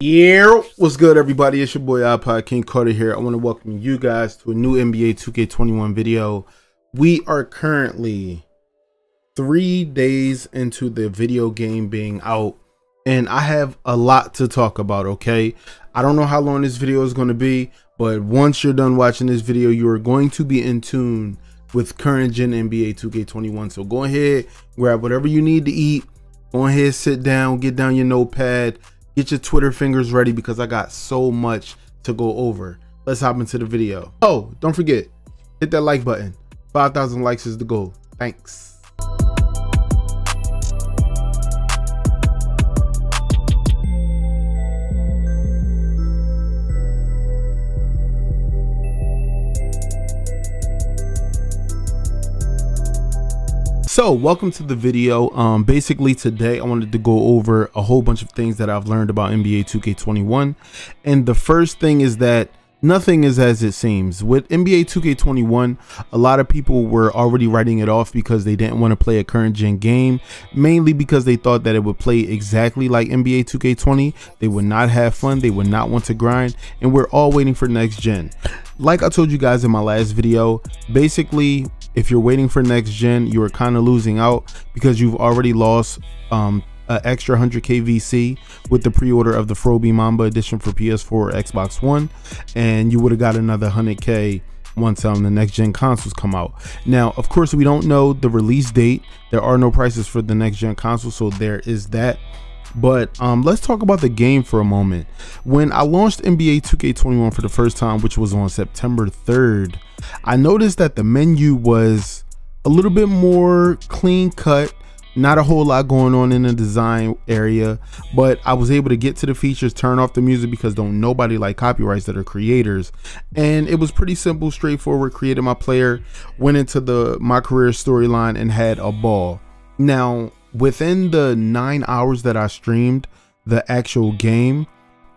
Yeah, what's good, everybody? It's your boy iPod King Carter here. I want to welcome you guys to a new NBA 2K21 video. We are currently three days into the video game being out, and I have a lot to talk about. Okay, I don't know how long this video is going to be, but once you're done watching this video, you are going to be in tune with current gen NBA 2K21. So go ahead, grab whatever you need to eat. Go ahead, sit down, get down your notepad Get your Twitter fingers ready because I got so much to go over. Let's hop into the video. Oh, don't forget, hit that like button. 5,000 likes is the goal. Thanks. So welcome to the video. Um, basically today I wanted to go over a whole bunch of things that I've learned about NBA 2K21. And the first thing is that nothing is as it seems. With NBA 2K21, a lot of people were already writing it off because they didn't want to play a current gen game, mainly because they thought that it would play exactly like NBA 2K20. They would not have fun, they would not want to grind, and we're all waiting for next gen. Like I told you guys in my last video, basically if you're waiting for next gen, you are kind of losing out because you've already lost um, extra 100k VC with the pre-order of the Froby Mamba edition for PS4 or Xbox One, and you would have got another 100k once um, the next gen consoles come out. Now, of course, we don't know the release date. There are no prices for the next gen console, so there is that. But um, let's talk about the game for a moment. When I launched NBA 2K21 for the first time, which was on September 3rd, I noticed that the menu was a little bit more clean cut not a whole lot going on in the design area but i was able to get to the features turn off the music because don't nobody like copyrights that are creators and it was pretty simple straightforward created my player went into the my career storyline and had a ball now within the nine hours that I streamed the actual game,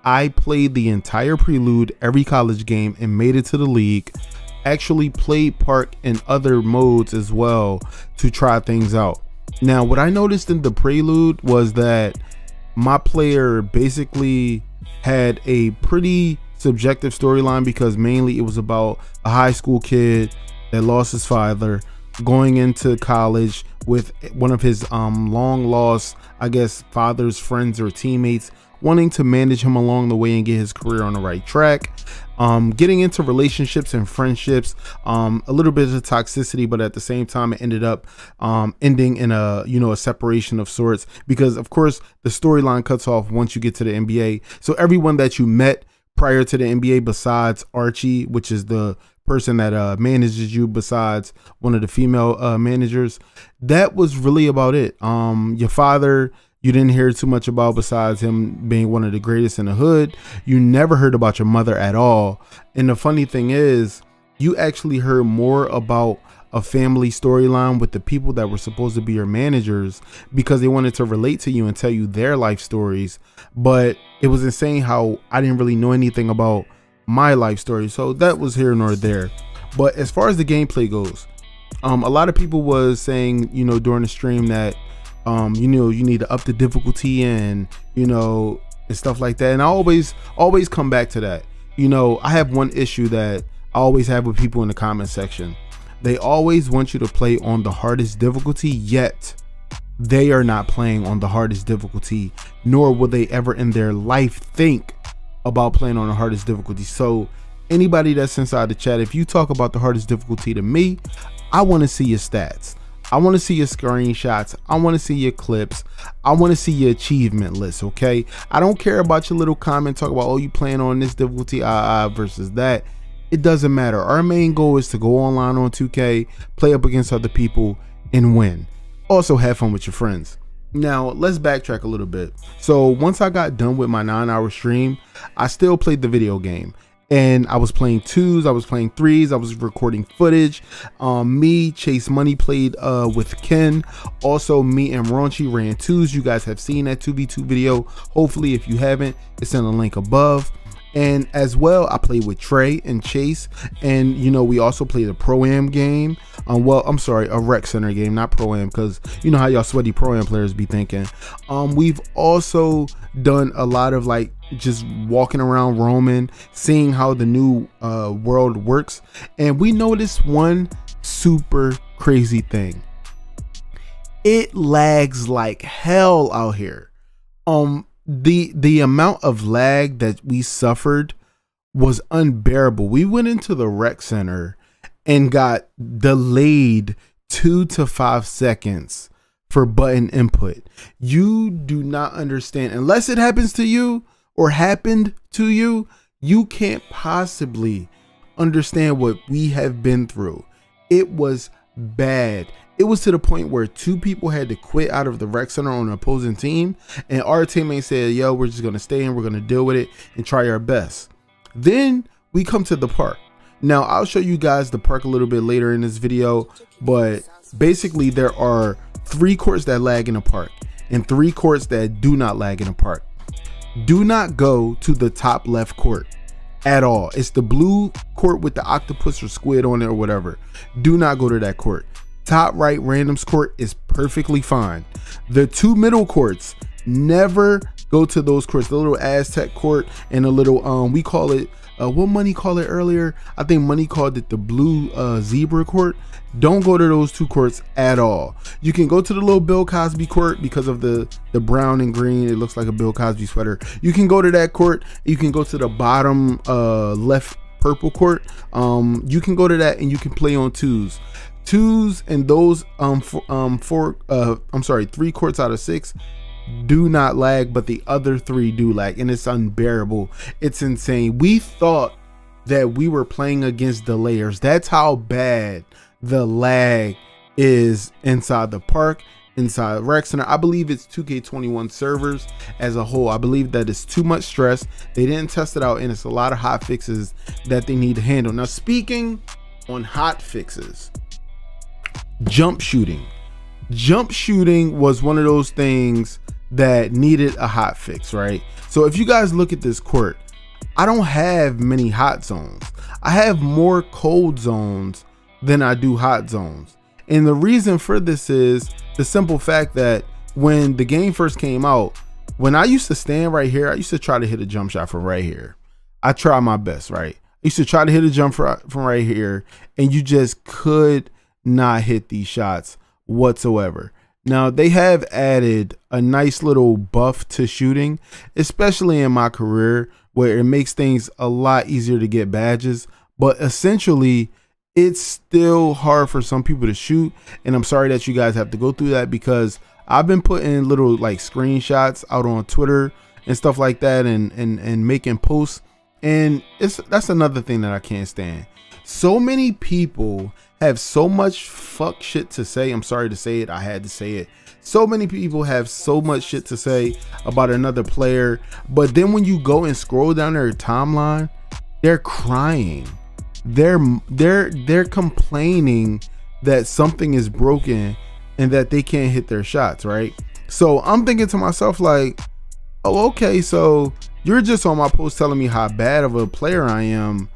I played the entire prelude, every college game, and made it to the league. Actually, played Park in other modes as well to try things out. Now, what I noticed in the prelude was that my player basically had a pretty subjective storyline because mainly it was about a high school kid that lost his father going into college with one of his um, long lost, I guess, father's friends or teammates wanting to manage him along the way and get his career on the right track. Um, getting into relationships and friendships, um, a little bit of toxicity, but at the same time, it ended up um, ending in a you know a separation of sorts because of course the storyline cuts off once you get to the NBA. So everyone that you met prior to the NBA, besides Archie, which is the person that uh, manages you besides one of the female uh, managers. That was really about it. Um, your father, you didn't hear too much about besides him being one of the greatest in the hood. You never heard about your mother at all. And the funny thing is, you actually heard more about a family storyline with the people that were supposed to be your managers because they wanted to relate to you and tell you their life stories. But it was insane how I didn't really know anything about my life story. So that was here nor there. But as far as the gameplay goes, um, a lot of people was saying, you know, during the stream that, um, you know, you need to up the difficulty and, you know, and stuff like that. And I always, always come back to that. You know, I have one issue that I always have with people in the comment section. They always want you to play on the hardest difficulty, yet they are not playing on the hardest difficulty, nor will they ever in their life think about playing on the hardest difficulty. So anybody that's inside the chat, if you talk about the hardest difficulty to me, I want to see your stats. I want to see your screenshots. I want to see your clips. I want to see your achievement list, okay? I don't care about your little comment talk about, oh, you playing on this difficulty uh, versus that. It doesn't matter. Our main goal is to go online on 2K, play up against other people, and win. Also, have fun with your friends. Now, let's backtrack a little bit. So, once I got done with my nine hour stream, I still played the video game. And I was playing twos, I was playing threes, I was recording footage. Um, me, Chase Money played uh, with Ken. Also, me and Raunchy ran twos. You guys have seen that 2v2 video. Hopefully, if you haven't, it's in the link above. And as well, I played with Trey and Chase, and you know we also played a pro am game. Um, well, I'm sorry, a rec center game, not pro am, because you know how y'all sweaty pro am players be thinking. Um, we've also done a lot of like just walking around roaming, seeing how the new uh, world works, and we noticed one super crazy thing. It lags like hell out here. Um, the the amount of lag that we suffered was unbearable. We went into the rec center and got delayed two to five seconds for button input. You do not understand unless it happens to you or happened to you, you can't possibly understand what we have been through. It was bad. It was to the point where two people had to quit out of the rec center on an opposing team, and our teammate said, Yo, we're just gonna stay and we're gonna deal with it and try our best. Then we come to the park. Now, I'll show you guys the park a little bit later in this video, but basically, there are three courts that lag in a park and three courts that do not lag in a park. Do not go to the top left court at all. It's the blue court with the octopus or squid on it or whatever. Do not go to that court. Top right randoms court is perfectly fine. The two middle courts, never go to those courts. The little Aztec court and a little um we call it uh, what money called it earlier? I think money called it the blue uh, zebra court. Don't go to those two courts at all. You can go to the little Bill Cosby court because of the the brown and green. It looks like a Bill Cosby sweater. You can go to that court. You can go to the bottom uh, left purple court. Um, you can go to that and you can play on twos twos and those um for, um four uh I'm sorry three courts out of six do not lag but the other three do lag and it's unbearable. It's insane. We thought that we were playing against delayers. That's how bad the lag is inside the park inside rec center i believe it's 2k21 servers as a whole. I believe that it's too much stress. They didn't test it out and it's a lot of hot fixes that they need to handle. Now speaking on hot fixes jump shooting. Jump shooting was one of those things that needed a hot fix, right? So if you guys look at this court, I don't have many hot zones. I have more cold zones than I do hot zones. And the reason for this is the simple fact that when the game first came out, when I used to stand right here, I used to try to hit a jump shot from right here. I try my best, right? I used to try to hit a jump from right here, and you just could not hit these shots whatsoever. Now, they have added a nice little buff to shooting, especially in my career, where it makes things a lot easier to get badges. But essentially, it's still hard for some people to shoot. And I'm sorry that you guys have to go through that because I've been putting little like screenshots out on Twitter and stuff like that and, and, and making posts. And it's that's another thing that I can't stand. So many people have so much fuck shit to say. I'm sorry to say it. I had to say it. So many people have so much shit to say about another player, but then when you go and scroll down their timeline, they're crying. They're they're they're complaining that something is broken and that they can't hit their shots, right? So I'm thinking to myself like, "Oh, okay, so you're just on my post telling me how bad of a player I am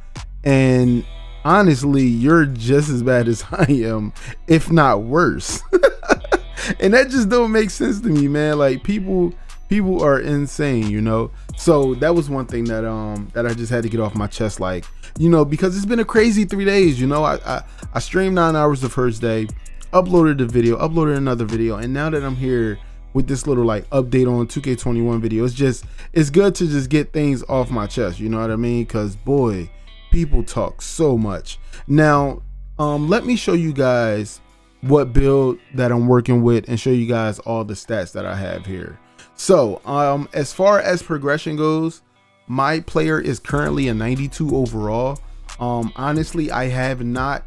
and honestly, you're just as bad as I am, if not worse. and that just don't make sense to me, man. Like people people are insane, you know. So that was one thing that um that I just had to get off my chest, like you know, because it's been a crazy three days. You know, I I, I streamed nine hours the first day, uploaded the video, uploaded another video, and now that I'm here with this little like update on 2K21 video, it's just it's good to just get things off my chest. You know what I mean? Because boy people talk so much. Now, um, let me show you guys what build that I'm working with and show you guys all the stats that I have here. So, um, as far as progression goes, my player is currently a 92 overall. Um, honestly, I have not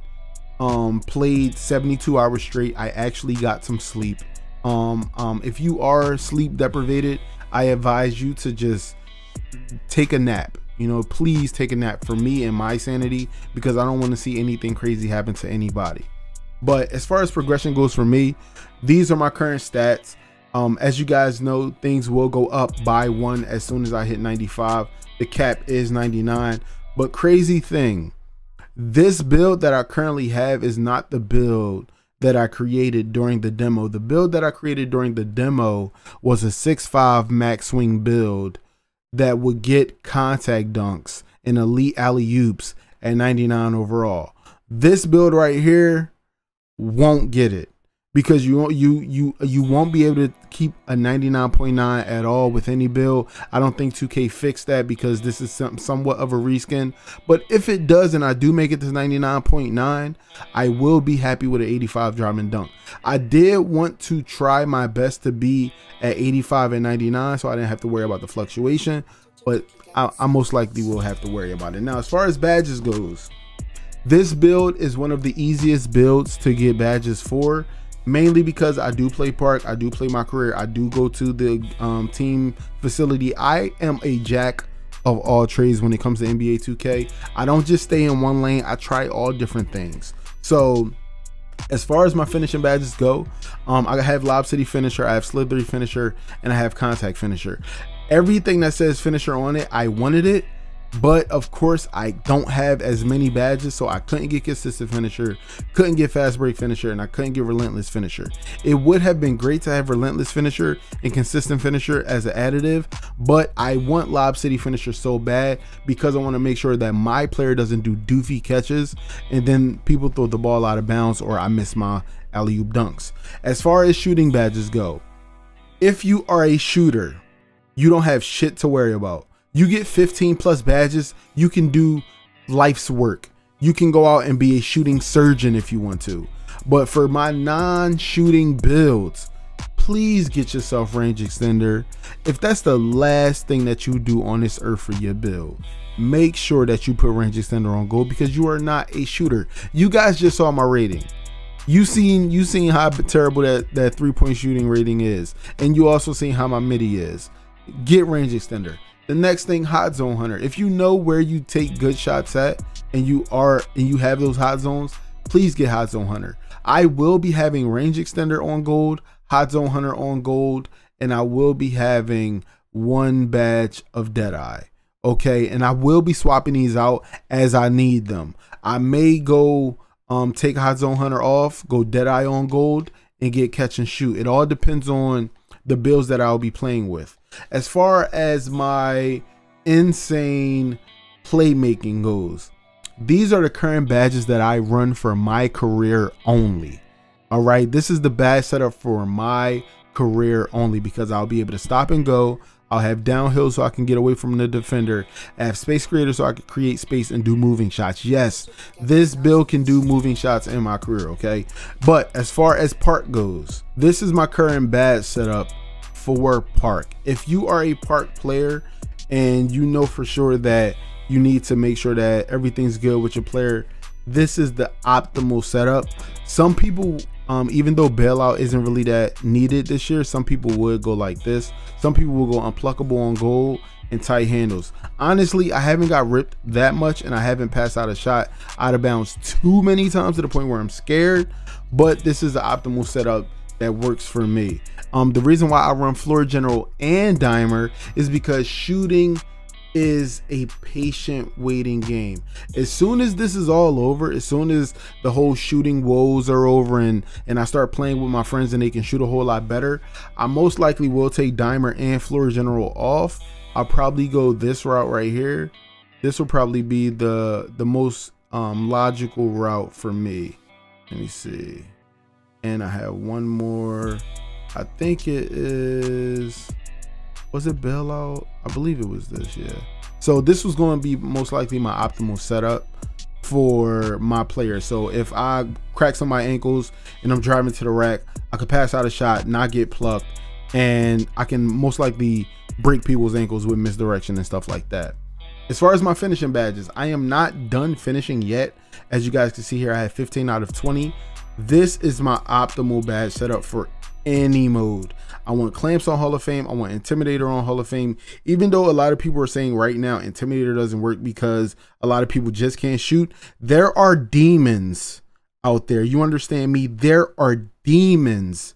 um played 72 hours straight. I actually got some sleep. Um, um, if you are sleep deprived, I advise you to just take a nap you know please take a nap for me and my sanity because i don't want to see anything crazy happen to anybody but as far as progression goes for me these are my current stats Um, as you guys know, things will go up by one as soon as I hit 95. The cap is 99. But crazy thing, this build that I currently have is not the build that I created during the demo. The build that I created during the demo was a 6'5 max swing build that would get contact dunks and elite alley oops at 99 overall. This build right here won't get it because you you you you won't be able to keep a 99.9 at all with any build. I don't think 2K fixed that because this is some, somewhat of a reskin. But if it does and I do make it to 99.9, I will be happy with an 85 drop and dunk. I did want to try my best to be at 85 and 99 so I didn't have to worry about the fluctuation, but I, I most likely will have to worry about it. Now, as far as badges goes, this build is one of the easiest builds to get badges for mainly because I do play park, I do play my career, I do go to the um, team facility. I am a jack of all trades when it comes to NBA 2K. I don't just stay in one lane, I try all different things. So as far as my finishing badges go, um, I have Lob City finisher, I have Slithery finisher, and I have contact finisher. Everything that says finisher on it, I wanted it but of course, I don't have as many badges, so I couldn't get consistent finisher, couldn't get fast break finisher, and I couldn't get relentless finisher. It would have been great to have relentless finisher and consistent finisher as an additive, but I want Lob City finisher so bad because I want to make sure that my player doesn't do doofy catches and then people throw the ball out of bounds or I miss my alley oop dunks. As far as shooting badges go, if you are a shooter, you don't have shit to worry about you get 15 plus badges, you can do life's work. You can go out and be a shooting surgeon if you want to. But for my non-shooting builds, please get yourself range extender. If that's the last thing that you do on this earth for your build, make sure that you put range extender on gold because you are not a shooter. You guys just saw my rating. You seen you seen how terrible that that three point shooting rating is, and you also seen how my midi is. Get range extender. The next thing, hot zone hunter. If you know where you take good shots at and you are and you have those hot zones, please get hot zone hunter. I will be having range extender on gold, hot zone hunter on gold, and I will be having one batch of Deadeye. Okay, and I will be swapping these out as I need them. I may go um take hot zone hunter off, go Deadeye on gold, and get catch and shoot. It all depends on the bills that I'll be playing with. As far as my insane playmaking goes, these are the current badges that I run for my career only. All right, this is the badge setup for my career only because I'll be able to stop and go. I'll have downhill so I can get away from the defender. I have space creator so I can create space and do moving shots. Yes, this build can do moving shots in my career, okay? But as far as park goes, this is my current badge setup for park. If you are a park player and you know for sure that you need to make sure that everything's good with your player, this is the optimal setup. Some people, um, even though bailout isn't really that needed this year, some people would go like this. Some people will go unpluckable on gold and tight handles. Honestly, I haven't got ripped that much and I haven't passed out a shot out of bounds too many times to the point where I'm scared, but this is the optimal setup that works for me. Um, the reason why I run Floor General and Dimer is because shooting is a patient waiting game. As soon as this is all over, as soon as the whole shooting woes are over and and I start playing with my friends and they can shoot a whole lot better, I most likely will take Dimer and Floor General off. I'll probably go this route right here. This will probably be the the most um, logical route for me. Let me see. And I have one more I think it is. Was it bailout? I believe it was this. Yeah. So this was going to be most likely my optimal setup for my player. So if I crack some of my ankles and I'm driving to the rack, I could pass out a shot, not get plucked, and I can most likely break people's ankles with misdirection and stuff like that. As far as my finishing badges, I am not done finishing yet. As you guys can see here, I have 15 out of 20. This is my optimal badge setup for any mode. I want clamps on Hall of Fame. I want Intimidator on Hall of Fame. Even though a lot of people are saying right now Intimidator doesn't work because a lot of people just can't shoot, there are demons out there. You understand me? There are demons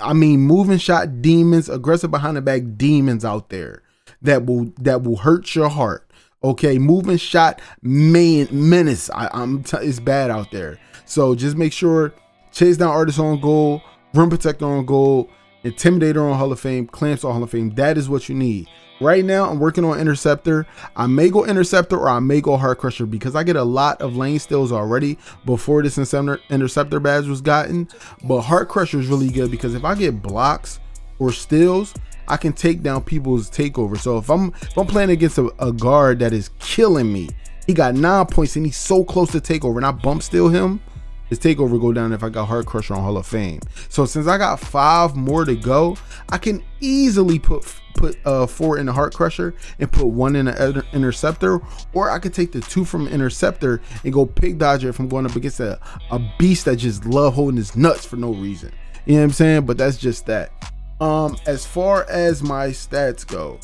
I mean, moving shot demons, aggressive behind the back demons out there that will that will hurt your heart. Okay, moving shot main menace. I, am t- it's bad out there. So just make sure chase down artists on goal, rim protector on goal, intimidator on Hall of Fame, clamps on Hall of Fame. That is what you need. Right now, I'm working on Interceptor. I may go Interceptor or I may go Heart Crusher because I get a lot of lane steals already before this Interceptor badge was gotten. But Heart Crusher is really good because if I get blocks or steals, I can take down people's takeover. So if I'm if I'm playing against a, a guard that is killing me, he got nine points and he's so close to takeover, and I bump steal him his takeover go down if I got Heart Crusher on Hall of Fame. So since I got five more to go, I can easily put put uh, four in the Heart Crusher and put one in the Interceptor, or I could take the two from Interceptor and go Pick Dodger if I'm going up against a, a beast that just love holding his nuts for no reason. You know what I'm saying? But that's just that. Um, as far as my stats go,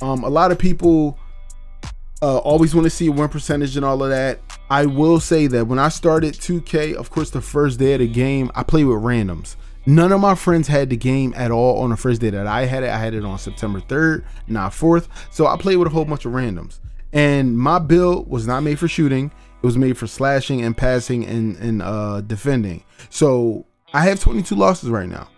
um, a lot of people uh, always want to see win percentage and all of that. I will say that when I started 2K, of course, the first day of the game, I played with randoms. None of my friends had the game at all on the first day that I had it. I had it on September 3rd, not 4th. So I played with a whole bunch of randoms. And my build was not made for shooting. It was made for slashing and passing and, and uh, defending. So I have 22 losses right now.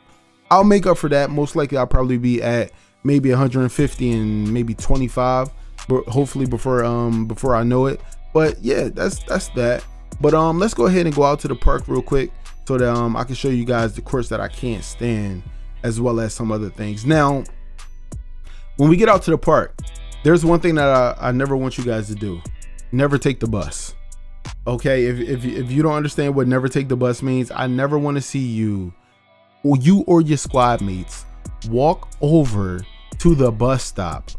I'll make up for that. Most likely I'll probably be at maybe 150 and maybe 25 but hopefully before um before I know it. But yeah, that's that's that. But um let's go ahead and go out to the park real quick so that um I can show you guys the course that I can't stand as well as some other things. Now, when we get out to the park, there's one thing that I, I never want you guys to do. Never take the bus. Okay, if, if, if you don't understand what never take the bus means, I never want to see you you or your squad mates walk over to the bus stop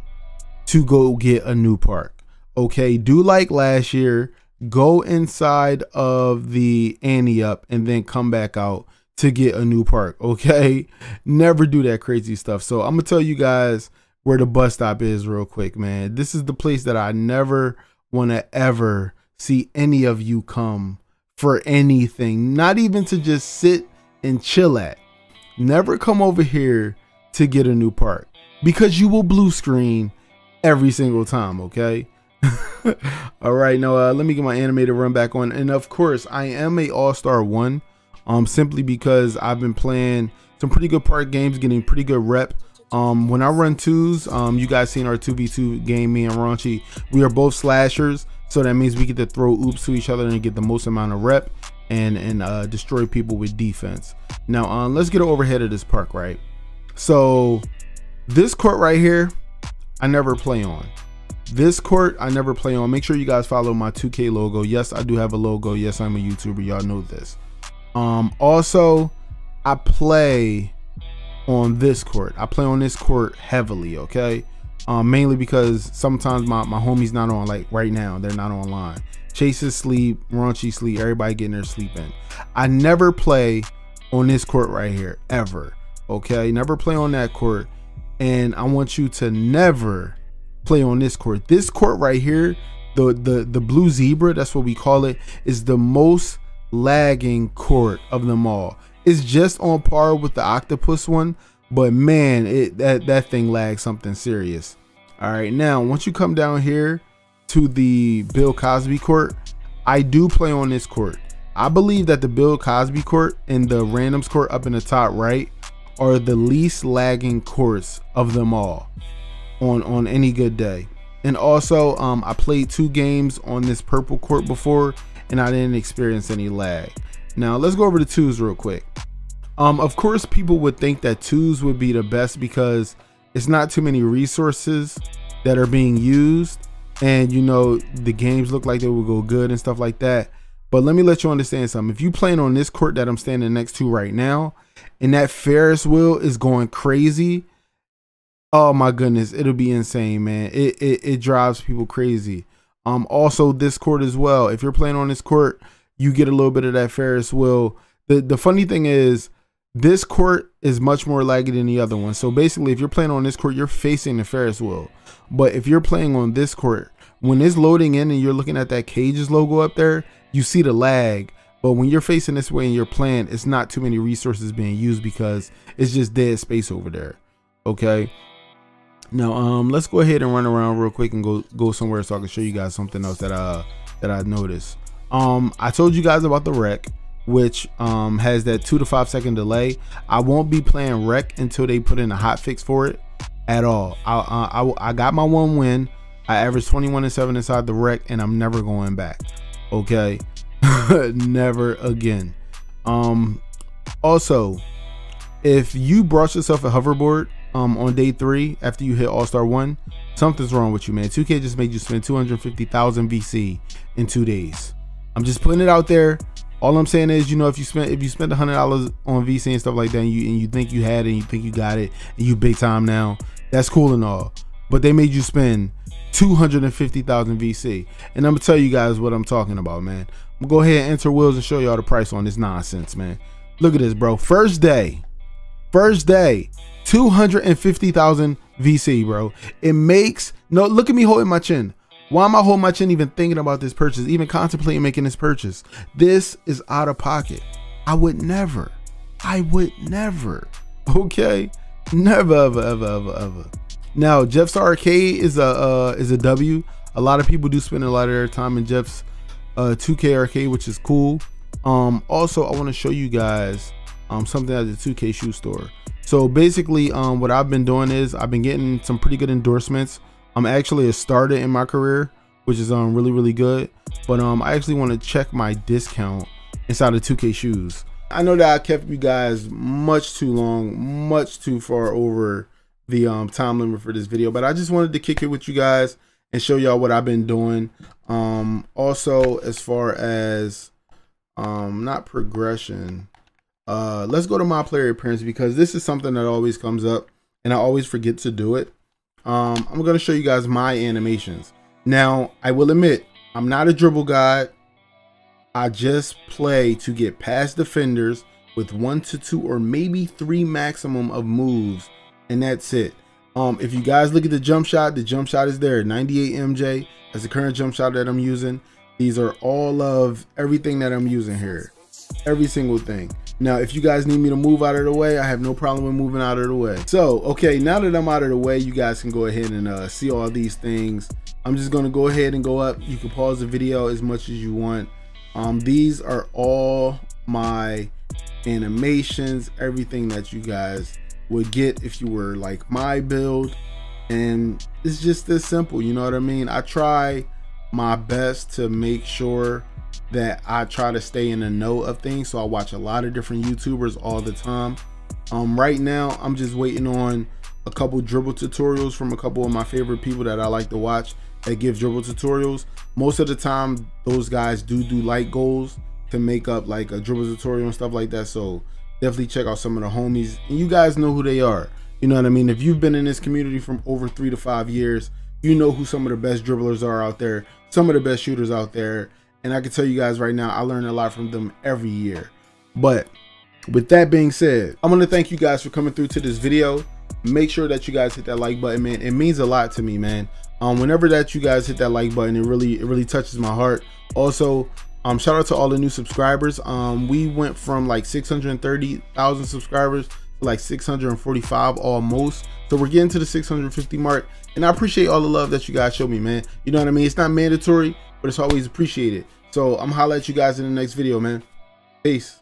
to go get a new park. Okay, do like last year, go inside of the ante up and then come back out to get a new park. Okay, never do that crazy stuff. So I'm gonna tell you guys where the bus stop is real quick, man. This is the place that I never want to ever see any of you come for anything, not even to just sit and chill at. Never come over here to get a new part because you will blue screen every single time, okay? All right, now uh, let me get my animated run back on. And of course, I am a All-Star 1 um, simply because I've been playing some pretty good park games, getting pretty good rep. Um, when I run twos, um, you guys seen our 2v2 game, me and Raunchy, we are both slashers. So that means we get to throw oops to each other and get the most amount of rep and, and uh, destroy people with defense. Now, um, let's get an overhead of this park, right? So this court right here, I never play on. This court I never play on. Make sure you guys follow my 2K logo. Yes, I do have a logo. Yes, I'm a YouTuber. Y'all know this. Um, also, I play on this court. I play on this court heavily, okay? Um, mainly because sometimes my, my homies not on, like right now, they're not online. Chases sleep, Raunchy sleep, everybody getting their sleep in. I never play on this court right here, ever. Okay, never play on that court and I want you to never play on this court. This court right here, the the the blue zebra, that's what we call it, is the most lagging court of them all. It's just on par with the octopus one, but man, it that that thing lags something serious. All right, now once you come down here to the Bill Cosby court, I do play on this court. I believe that the Bill Cosby court and the randoms court up in the top right are the least lagging course of them all on on any good day. And also, um, I played two games on this purple court before, and I didn't experience any lag. Now let's go over the twos real quick. Um, of course, people would think that twos would be the best because it's not too many resources that are being used, and you know the games look like they will go good and stuff like that. But let me let you understand something. If you playing on this court that I'm standing next to right now, and that Ferris wheel is going crazy, oh my goodness, it'll be insane, man. It it, it drives people crazy. Um, also this court as well. If you're playing on this court, you get a little bit of that Ferris wheel. The the funny thing is, this court is much more laggy than the other one. So basically, if you're playing on this court, you're facing the Ferris wheel. But if you're playing on this court, when it's loading in and you're looking at that cages logo up there, you see the lag But when you're facing this way and you're playing, it's not too many resources being used because it's just dead space over there. Okay. Now, um, let's go ahead and run around real quick and go go somewhere so I can show you guys something else that uh that I noticed. Um, I told you guys about the rec, which um has that two to five second delay. I won't be playing rec until they put in a hot fix for it at all. I uh, I, I got my one win. I averaged 21 and 7 inside the rec, and I'm never going back. Okay. never again. Um also, if you brought yourself a hoverboard um on day three after you hit All-Star One, something's wrong with you, man. 2K just made you spend 250,000 VC in two days. I'm just putting it out there. All I'm saying is, you know, if you spent if you spent hundred dollars on VC and stuff like that, and you and you think you had it, and you think you got it, and you big time now, that's cool and all. But they made you spend 250,000 VC. And I'm gonna tell you guys what I'm talking about, man. I'm gonna go ahead and enter wheels and show y'all the price on this nonsense, man. Look at this, bro. First day, first day, 250,000 VC, bro. It makes no. Look at me holding my chin. Why am I holding my chin even thinking about this purchase, even contemplating making this purchase? This is out of pocket. I would never. I would never. Okay, never, ever, ever, ever, ever. Now, Jeff's Arcade is a uh, is a W. A lot of people do spend a lot of their time in Jeff's uh, 2K Arcade, which is cool. Um, also, I want to show you guys um, something at the 2K shoe store. So basically, um, what I've been doing is I've been getting some pretty good endorsements. I'm actually a starter in my career, which is um really really good. But um, I actually want to check my discount inside of 2K shoes. I know that I kept you guys much too long, much too far over the um, time limit for this video, but I just wanted to kick it with you guys and show y'all what I've been doing. Um, also, as far as um, not progression, uh, let's go to my player appearance because this is something that always comes up and I always forget to do it. Um, I'm to show you guys my animations. Now, I will admit, I'm not a dribble god. I just play to get past defenders with one to two or maybe three maximum of moves and that's it. Um, if you guys look at the jump shot, the jump shot is there. 98 MJ. That's the current jump shot that I'm using. These are all of everything that I'm using here. Every single thing. Now, if you guys need me to move out of the way, I have no problem with moving out of the way. So, okay, now that I'm out of the way, you guys can go ahead and uh, see all these things. I'm just gonna go ahead and go up. You can pause the video as much as you want. Um, these are all my animations, everything that you guys would get if you were like my build and it's just this simple you know what i mean i try my best to make sure that i try to stay in the know of things so i watch a lot of different youtubers all the time um right now i'm just waiting on a couple dribble tutorials from a couple of my favorite people that i like to watch that give dribble tutorials most of the time those guys do do light goals to make up like a dribble tutorial and stuff like that so definitely check out some of the homies. And you guys know who they are. You know what I mean? If you've been in this community from over three to five years, you know who some of the best dribblers are out there, some of the best shooters out there. And I can tell you guys right now, I learn a lot from them every year. But with that being said, I'm to thank you guys for coming through to this video. Make sure that you guys hit that like button, man. It means a lot to me, man. Um, whenever that you guys hit that like button, it really, it really touches my heart. Also, um, shout out to all the new subscribers. Um, we went from like 630,000 subscribers to like 645 almost. So we're getting to the 650 mark. And I appreciate all the love that you guys show me, man. You know what I mean? It's not mandatory, but it's always appreciated. So I'm holla at you guys in the next video, man. Peace.